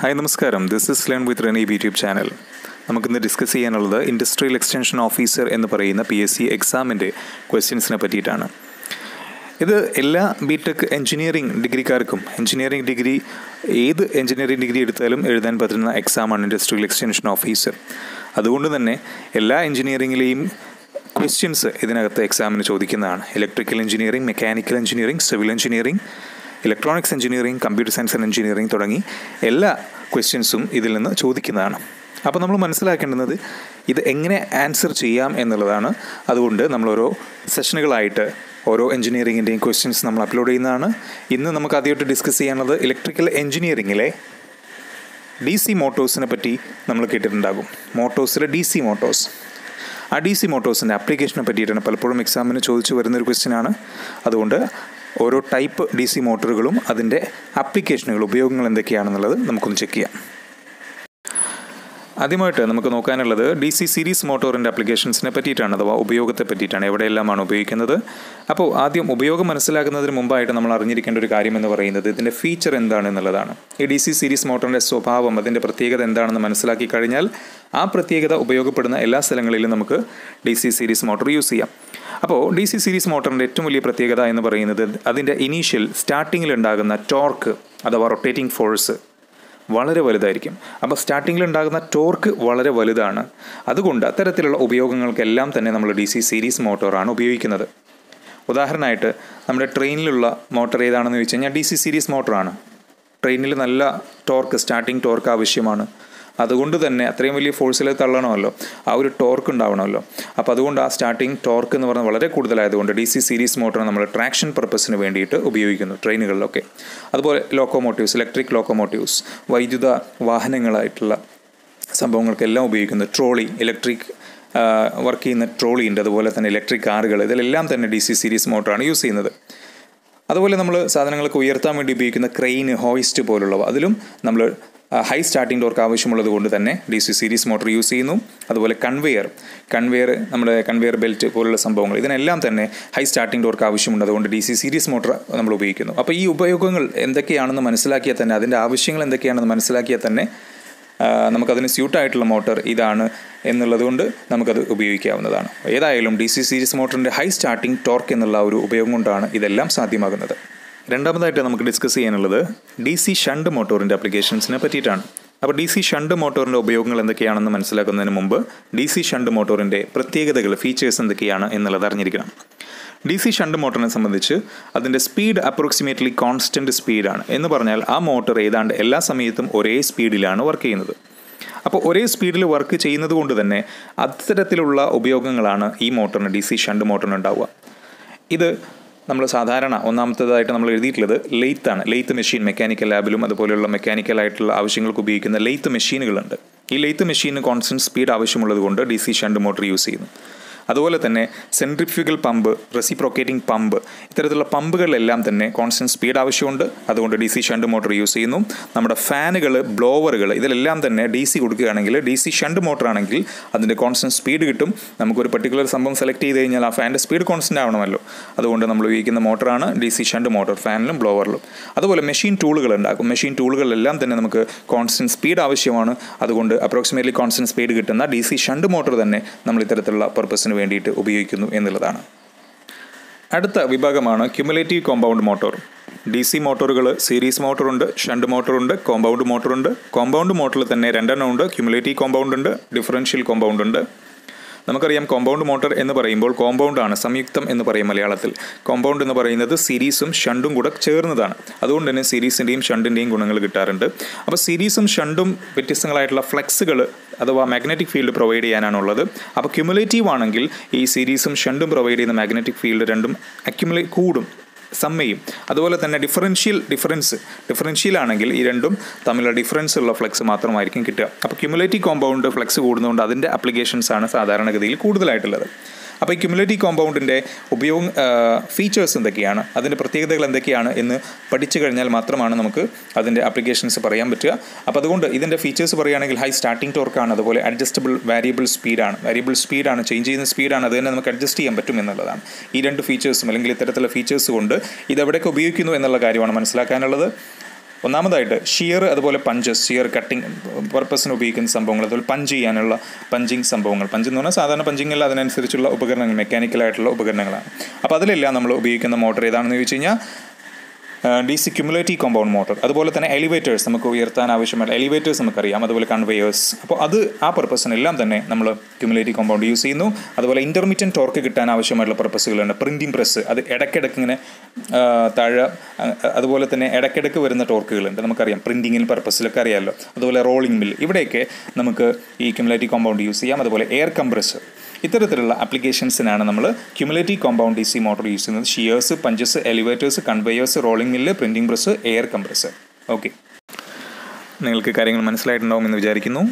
Hi നമസ്കാരം. This is learn with Reni YouTube channel നമുക്കിന്ന് discuss ചെയ്യാനുള്ളത് ഇൻഡസ്ട്രിയൽ എക്സ്റ്റൻഷൻ ഓഫീസർ എന്ന് പറയുന്ന പി എസ് സി എക്സാമിന്റെ ക്വസ്റ്റ്യൻസിനെ പറ്റിയിട്ടാണ്. ഇത് എല്ലാ ബി ടെക് എഞ്ചിനീയറിംഗ് ഡിഗ്രിക്കാർക്കും എഞ്ചിനീയറിംഗ് ഡിഗ്രി ഏത് എഞ്ചിനീയറിംഗ് ഡിഗ്രി എടുത്താലും എഴുതാൻ പറ്റുന്ന എക്സാമാണ് ഇൻഡസ്ട്രിയൽ എക്സ്റ്റൻഷൻ ഓഫീസർ അതുകൊണ്ട് തന്നെ എല്ലാ എഞ്ചിനീയറിംഗിലെയും ക്വസ്റ്റ്യൻസ് ഇതിനകത്ത് എക്സാമിന് ചോദിക്കുന്നതാണ്. Electrical engineering mechanical engineering civil engineering electronics engineering computer science and engineering തുടങ്ങി എല്ലാ ക്വസ്റ്റ്യൻസും ഇതിൽ നിന്ന് ചോദിക്കുന്നതാണ്. അപ്പോൾ നമ്മൾ മനസ്സിലാക്കേണ്ടുന്നത് ഇത് എങ്ങനെ ആൻസർ ചെയ്യാം എന്നുള്ളതാണ്. അതുകൊണ്ട് നമ്മൾ ഓരോ സെഷനുകളായിട്ട് ഓരോ എഞ്ചിനീയറിങ്ങിന്റെയും ക്വസ്റ്റ്യൻസ് നമ്മൾ അപ്ലോഡ് ചെയ്യുന്നതാണ്. ഇന്ന് നമുക്ക് ആദ്യമായിട്ട് ഡിസ്കസ് ചെയ്യാനുള്ളത് ഇലക്ട്രിക്കൽ എഞ്ചിനീയറിങ്ങിലെ ഡി സി മോട്ടോഴ്സിനെ പറ്റി നമ്മൾ കേട്ടിട്ടുണ്ടാകും. മോട്ടോഴ്സിലെ ഡി സി മോട്ടോഴ്സ് ആ ഡി സി മോട്ടോഴ്സിന്റെ ആപ്ലിക്കേഷനെ പറ്റിയിട്ടാണ് പലപ്പോഴും എക്സാമിന് ചോദിച്ചു വരുന്നൊരു ക്വസ്റ്റ്യനാണ് അതുകൊണ്ട് ഓരോ ടൈപ്പ് ഡി സി മോട്ടോറുകളും അതിന്റെ അപ്ലിക്കേഷനുകൾ ഉപയോഗങ്ങൾ എന്തൊക്കെയാണെന്നുള്ളത് നമുക്കൊന്ന് ചെക്ക് ചെയ്യാം. ആദ്യമായിട്ട് നമുക്ക് നോക്കാനുള്ളത് ഡി സി സീരീസ് മോട്ടോറിന്റെ അപ്ലിക്കേഷൻസിനെ പറ്റിയിട്ടാണ് അഥവാ ഉപയോഗത്തെ പറ്റിയിട്ടാണ് എവിടെയെല്ലാമാണ് ഉപയോഗിക്കുന്നത്. അപ്പോൾ ആദ്യം ഉപയോഗം മനസ്സിലാക്കുന്നതിന് മുമ്പായിട്ട് നമ്മൾ അറിഞ്ഞിരിക്കേണ്ട ഒരു കാര്യം എന്ന് പറയുന്നത് ഇതിന്റെ ഫീച്ചർ എന്താണ് എന്നുള്ളതാണ്. ഈ ഡി സി സീരീസ് മോട്ടോറിന്റെ സ്വഭാവം അതിന്റെ പ്രത്യേകത എന്താണെന്ന് മനസ്സിലാക്കി കഴിഞ്ഞാൽ ആ പ്രത്യേകത ഉപയോഗപ്പെടുന്ന എല്ലാ സ്ഥലങ്ങളിലും നമുക്ക് D C series motor use ചെയ്യാം. അപ്പോൾ ഡി സി സീരീസ് മോട്ടറിന്റെ ഏറ്റവും വലിയ പ്രത്യേകത എന്ന് പറയുന്നത് അതിന്റെ ഇനീഷ്യൽ സ്റ്റാർട്ടിങ്ങിൽ ഉണ്ടാകുന്ന ടോർക്ക് അഥവാ റൊട്ടേറ്റിംഗ് ഫോഴ്സ് വളരെ വലുതായിരിക്കും. അപ്പോൾ സ്റ്റാർട്ടിങ്ങിൽ ഉണ്ടാകുന്ന ടോർക്ക് വളരെ വലുതാണ്. അതുകൊണ്ട് അത്തരത്തിലുള്ള ഉപയോഗങ്ങൾക്കെല്ലാം തന്നെ നമ്മൾ ഡി സി സീരീസ് മോട്ടോറാണ് ഉപയോഗിക്കുന്നത്. ഉദാഹരണമായിട്ട് നമ്മുടെ ട്രെയിനിലുള്ള മോട്ടോർ ഏതാണെന്ന് ചോദിച്ചു കഴിഞ്ഞാൽ ഡി സി സീരീസ് മോട്ടോറാണ് ട്രെയിനിൽ നല്ല ടോർക്ക് സ്റ്റാർട്ടിങ് ടോർക്ക് ആവശ്യമാണ്. അതുകൊണ്ട് തന്നെ അത്രയും വലിയ ഫോഴ്സിലേക്ക് തള്ളണമല്ലോ. ആ ഒരു ടോർക്ക് ഉണ്ടാവണമല്ലോ. അപ്പോൾ അതുകൊണ്ട് ആ സ്റ്റാർട്ടിങ് ടോർക്ക് എന്ന് പറഞ്ഞാൽ വളരെ കൂടുതലായതുകൊണ്ട് ഡി സി സീരീസ് മോട്ടറിന് നമ്മൾ ട്രാക്ഷൻ പർപ്പസിന് വേണ്ടിയിട്ട് ഉപയോഗിക്കുന്നു ട്രെയിനുകളിലൊക്കെ അതുപോലെ ലോക്കോമോട്ടീവ്സ് ഇലക്ട്രിക് ലോക്കോമോട്ടീവ്സ് വൈദ്യുത വാഹനങ്ങളായിട്ടുള്ള സംഭവങ്ങൾക്കെല്ലാം ഉപയോഗിക്കുന്നു. ട്രോളി ഇലക്ട്രിക് വർക്ക് ചെയ്യുന്ന ട്രോളി ഉണ്ട്. അതുപോലെ തന്നെ ഇലക്ട്രിക് കാറുകൾ. ഇതിലെല്ലാം തന്നെ ഡി സി സീരീസ് മോട്ടറാണ് യൂസ് ചെയ്യുന്നത്. അതുപോലെ നമ്മൾ സാധനങ്ങളൊക്കെ ഉയർത്താൻ വേണ്ടി ഉപയോഗിക്കുന്ന ക്രെയിൻ ഹോയിസ്റ്റ് പോലുള്ളവ. അതിലും നമ്മൾ ഹൈ സ്റ്റാർട്ടിംഗ് ടോർക്ക് ആവശ്യമുള്ളത് കൊണ്ട് തന്നെ D C series motor use ചെയ്യുന്നു. അതുപോലെ കൺവെയർ കൺവെയർ നമ്മുടെ കൺവെയർ ബെൽറ്റ് പോലുള്ള സംഭവങ്ങൾ. ഇതിനെല്ലാം തന്നെ ഹൈ സ്റ്റാർട്ടിംഗ് ടോർക്ക് ആവശ്യമുണ്ട്. അതുകൊണ്ട് ഡി സി സീരീസ് മോട്ടോർ നമ്മൾ ഉപയോഗിക്കുന്നു. അപ്പോൾ ഈ ഉപയോഗങ്ങൾ എന്തൊക്കെയാണെന്ന് മനസ്സിലാക്കിയാൽ തന്നെ അതിന്റെ ആവശ്യങ്ങൾ എന്തൊക്കെയാണെന്ന് മനസ്സിലാക്കിയാൽ തന്നെ നമുക്കതിന് സ്യൂട്ടായിട്ടുള്ള മോട്ടോർ ഇതാണ് എന്നുള്ളത് കൊണ്ട് നമുക്കത് ഉപയോഗിക്കാവുന്നതാണ്. ഏതായാലും ഡി സി സീരീസ് മോട്ടറിന്റെ ഹൈ സ്റ്റാർട്ടിംഗ് ടോർക്ക് എന്നുള്ള ഒരു ഉപയോഗം കൊണ്ടാണ് ഇതെല്ലാം സാധ്യമാകുന്നത്. രണ്ടാമതായിട്ട് നമുക്ക് ഡിസ്കസ് ചെയ്യാനുള്ളത് ഡി സി ഷണ്ട് മോട്ടോറിന്റെ അപ്ലിക്കേഷൻസിനെ പറ്റിയിട്ടാണ്. അപ്പോൾ ഡി സി ഷണ്ട് മോട്ടോറിന്റെ ഉപയോഗങ്ങൾ എന്തൊക്കെയാണെന്ന് മനസ്സിലാക്കുന്നതിന് മുമ്പ് ഡി സി ഷണ്ട് മോട്ടോറിന്റെ പ്രത്യേകതകൾ ഫീച്ചേഴ്സ് എന്തൊക്കെയാണ് എന്നുള്ളത് അറിഞ്ഞിരിക്കണം. ഡി സി ഷണ്ട് മോട്ടറിനെ സംബന്ധിച്ച് അതിന്റെ സ്പീഡ് അപ്രോക്സിമേറ്റ്ലി കോൺസ്റ്റന്റ് സ്പീഡാണ് എന്ന് പറഞ്ഞാൽ ആ മോട്ടോർ ഏതാണ്ട് എല്ലാ സമയത്തും ഒരേ സ്പീഡിലാണ് വർക്ക് ചെയ്യുന്നത്. അപ്പോൾ ഒരേ സ്പീഡിൽ വർക്ക് ചെയ്യുന്നത് കൊണ്ട് തന്നെ അത്തരത്തിലുള്ള ഉപയോഗങ്ങളാണ് ഈ മോട്ടറിന് ഡി സി ഷണ്ട് മോട്ടറിന് ഉണ്ടാവുക. ഇത് നമ്മൾ സാധാരണ ഒന്നാമത്തേതായിട്ട് നമ്മൾ എഴുതിയിട്ടുള്ളത് ആണ്. ലെയ്ത്ത് മെഷീൻ മെക്കാനിക്കൽ ലാബിലും അതുപോലെയുള്ള മെക്കാനിക്കൽ ആയിട്ടുള്ള ആവശ്യങ്ങൾക്ക് ഉപയോഗിക്കുന്ന ലെയ്ത്ത് മെഷീനുകളുണ്ട് ഈ ലെയ്ത്ത് മെഷീന് കോൺസ്റ്റന്റ് സ്പീഡ് ആവശ്യമുള്ളത് കൊണ്ട് D C shunt motor use ചെയ്യുന്നു. അതുപോലെ തന്നെ സെൻട്രിഫ്യൂഗൽ പമ്പ് റെസിപ്രോക്കേറ്റിംഗ് പമ്പ് ഇത്തരത്തിലുള്ള പമ്പുകളിലെല്ലാം തന്നെ കോൺസ്റ്റന്റ് സ്പീഡ് ആവശ്യമുണ്ട്. അതുകൊണ്ട് D C shunt motor use ചെയ്യുന്നു. നമ്മുടെ ഫാനുകൾ ബ്ലോവറുകൾ ഇതിലെല്ലാം തന്നെ ഡി സി കൊടുക്കുകയാണെങ്കിൽ ഡി സി ഷണ്ട് മോട്ടോർ ആണെങ്കിൽ അതിന്റെ കോൺസ്റ്റന്റ് സ്പീഡ് കിട്ടും. നമുക്കൊരു പർട്ടിക്കുലർ സംഭവം സെലക്ട് ചെയ്ത് കഴിഞ്ഞാൽ ആ ഫാന്റെ സ്പീഡ് കോൺസ്റ്റന്റ് ആവണമല്ലോ. അതുകൊണ്ട് നമ്മൾ ഉപയോഗിക്കുന്ന മോട്ടറാണ് ഡി സി ഷണ്ട് മോട്ടോർ ഫാനിലും ബ്ലോവറിലും അതുപോലെ മെഷീൻ ടൂളുകൾ ഉണ്ടാക്കും. മെഷീൻ ടൂളുകളിലെല്ലാം തന്നെ നമുക്ക് കോൺസ്റ്റന്റ് സ്പീഡ് ആവശ്യമാണ്. അതുകൊണ്ട് അപ്രോക്സിമേറ്റ്ലി കോൺസ്റ്റന്റ് സ്പീഡ് കിട്ടുന്ന ഡി സി ഷണ്ട് മോട്ടോർ തന്നെ നമ്മൾ ഇത്തരത്തിലുള്ള പർപ്പസിന് വേണ്ടിയിട്ട് ഉപയോഗിക്കുന്നു എന്നുള്ളതാണ്. അടുത്ത വിഭാഗമാണ് cumulative compound motor D C മോട്ടോറുകൾ സീരീസ് മോട്ടറുണ്ട് ഷണ്ട് മോട്ടറുണ്ട് കോമ്പൗണ്ട് മോട്ടറുണ്ട് കോമ്പൗണ്ട് മോട്ടറിൽ തന്നെ രണ്ടെണ്ണം ഉണ്ട് ക്യുമുലേറ്റീവ് കോമ്പൗണ്ട് ഉണ്ട് ഡിഫറൻഷ്യൽ കോമ്പൗണ്ട് ഉണ്ട്. നമുക്കറിയാം കോമ്പൗണ്ട് മോട്ടോർ എന്ന് പറയുമ്പോൾ കോമ്പൗണ്ട് ആണ് സംയുക്തം എന്ന് പറയും മലയാളത്തിൽ. കോമ്പൗണ്ട് എന്ന് പറയുന്നത് സീരീസും ഷണ്ടും കൂടെ ചേർന്നതാണ്. അതുകൊണ്ട് തന്നെ സീരീസിന്റെയും ഷണ്ടിന്റെയും ഗുണങ്ങൾ കിട്ടാറുണ്ട്. അപ്പോൾ സീരീസും ഷണ്ടും വ്യത്യസ്തങ്ങളായിട്ടുള്ള ഫ്ലെക്സുകൾ അഥവാ മാഗ്നറ്റിക് ഫീൽഡ് പ്രൊവൈഡ് ചെയ്യാനാണുള്ളത്. അപ്പോൾ ക്യുമുലേറ്റീവ് ആണെങ്കിൽ ഈ സീരീസും ഷണ്ടും പ്രൊവൈഡ് ചെയ്യുന്ന മാഗ്നറ്റിക് ഫീൽഡ് രണ്ടും അക്യുമുലേ കൂടും. സമ്മയും അതുപോലെ തന്നെ ഡിഫറൻഷ്യൽ ഡിഫറൻസ് ഡിഫറൻഷ്യൽ ആണെങ്കിൽ ഈ രണ്ടും തമ്മിലുള്ള ഡിഫറൻസ് ഉള്ള ഫ്ലെക്സ് മാത്രമായിരിക്കും കിട്ടുക. അപ്പോൾ ക്യുമുലേറ്റീവ് കോമ്പൗണ്ട് ഫ്ലെക്സ് കൂടുന്നതുകൊണ്ട് അതിന്റെ അപ്ലിക്കേഷൻസ് ആണ് സാധാരണഗതിയിൽ കൂടുതലായിട്ടുള്ളത്. അപ്പോൾ ഈ ക്യുമുലേറ്റീവ് കോമ്പൗണ്ടിന്റെ ഉപയോഗം ഫീച്ചേഴ്സ് എന്തൊക്കെയാണ്? അതിന്റെ പ്രത്യേകതകൾ എന്തൊക്കെയാണ് എന്ന് പഠിച്ചു കഴിഞ്ഞാൽ മാത്രമാണ് നമുക്ക് അതിന്റെ അപ്ലിക്കേഷൻസ് പറയാൻ പറ്റുക. അപ്പോൾ അതുകൊണ്ട് ഇതിന്റെ ഫീച്ചേഴ്സ് പറയുകയാണെങ്കിൽ ഹൈ സ്റ്റാർട്ടിംഗ് ടോർക്കാണ് അതുപോലെ അഡ്ജസ്റ്റബിൾ വാരിയബിൾ സ്പീഡാണ് വാരിയബിൾ സ്പീഡാണ് ചേഞ്ച് ചെയ്യുന്ന സ്പീഡാണ് അത് തന്നെ നമുക്ക് അഡ്ജസ്റ്റ് ചെയ്യാൻ പറ്റും എന്നുള്ളതാണ്. ഈ രണ്ട് ഫീച്ചേഴ്സും അല്ലെങ്കിൽ ഇത്തരത്തിലുള്ള ഫീച്ചേഴ്സ് കൊണ്ട് ഇതെവിടെയൊക്കെ ഉപയോഗിക്കുന്നു എന്നുള്ള കാര്യമാണ് മനസ്സിലാക്കാനുള്ളത്. ഒന്നാമതായിട്ട് ഷിയർ അതുപോലെ പഞ്ചസ് ഷിയർ കട്ടിങ് പർപ്പസിന് ഉപയോഗിക്കുന്ന സംഭവങ്ങൾ അതുപോലെ പഞ്ച് ചെയ്യാനുള്ള പഞ്ചിങ് സംഭവങ്ങൾ. പഞ്ച് എന്ന് പറഞ്ഞാൽ സാധാരണ പഞ്ചിങ്ങിൽ അതിനനുസരിച്ചുള്ള ഉപകരണങ്ങൾ മെക്കാനിക്കലായിട്ടുള്ള ഉപകരണങ്ങളാണ്. അപ്പോൾ അതിലെല്ലാം നമ്മൾ ഉപയോഗിക്കുന്ന മോട്ടർ ഏതാണെന്ന് ചോദിച്ചു കഴിഞ്ഞാൽ D C cumulative compound motor അതുപോലെ തന്നെ എലിവേറ്റേഴ്സ് നമുക്ക് ഉയർത്താൻ ആവശ്യമായ എലിവേറ്റേഴ്സ് നമുക്കറിയാം. അതുപോലെ കൺവേയേഴ്സ് അപ്പോൾ അത് ആ പർപ്പസിനെല്ലാം തന്നെ നമ്മൾ ക്യുമുലേറ്റീവ് കോമ്പൗണ്ട് യൂസ് ചെയ്യുന്നു. അതുപോലെ ഇന്റർമീഡിയറ്റ് ടോർക്ക് കിട്ടാൻ ആവശ്യമായിട്ടുള്ള പർപ്പസുകളുണ്ട് പ്രിന്റിംഗ് പ്രസ് അത് ഇടയ്ക്കിടയ്ക്ക് ഇങ്ങനെ താഴെ അതുപോലെ തന്നെ ഇടയ്ക്കിടയ്ക്ക് വരുന്ന ടോർക്കുകളുണ്ട് നമുക്കറിയാം. പ്രിന്റിങ്ങിൽ പർപ്പസിലൊക്കെ അറിയാമല്ലോ അതുപോലെ റോളിംഗ് മിൽ ഇവിടെയൊക്കെ നമുക്ക് ഈ ക്യുമുലേറ്റീവ് കോമ്പൗണ്ട് യൂസ് ചെയ്യാം. അതുപോലെ എയർ കംപ്രസർ ഇത്തരത്തിലുള്ള ആപ്ലിക്കേഷൻസിനാണ് നമ്മൾ cumulative compound D C motor use ചെയ്യുന്നത്. Shears punches elevators conveyors rolling mill printing press air compressor okay നിങ്ങൾക്ക് കാര്യങ്ങൾ മനസ്സിലായിട്ടുണ്ടാവുമെന്ന് വിചാരിക്കുന്നു.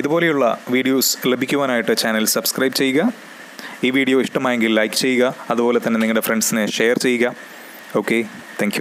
ഇതുപോലെയുള്ള വീഡിയോസ് ലഭിക്കുവാനായിട്ട് ചാനൽ സബ്സ്ക്രൈബ് ചെയ്യുക. ഈ വീഡിയോ ഇഷ്ടമായെങ്കിൽ ലൈക്ക് ചെയ്യുക. അതുപോലെ തന്നെ നിങ്ങളുടെ ഫ്രണ്ട്സിനെ ഷെയർ ചെയ്യുക. Okay thank